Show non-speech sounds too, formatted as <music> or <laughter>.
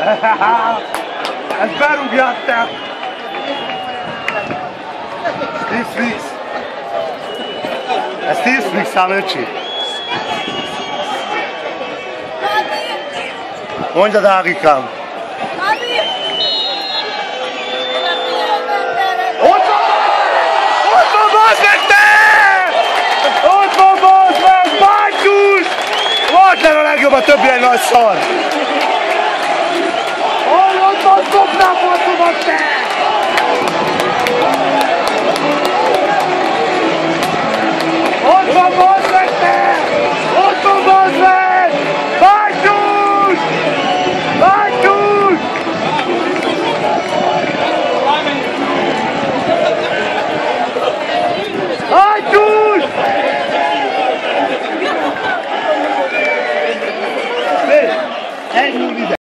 <laughs> Ezt berúgják te! Steve Flix! Ez Steve Flix ám öcsi. Mondjad Ágikám! Ott van! Ott van, bazd meg te! Ott van, bazd meg! Bátyus! Volt nem a legjobb, a többi egy nagy szar! Hol ott van, szoknám, faszom, te! Ott van, bazd meg te! Ott van, bazd meg! Bátyus! Bátyus! Bátyus! Egy múl ide!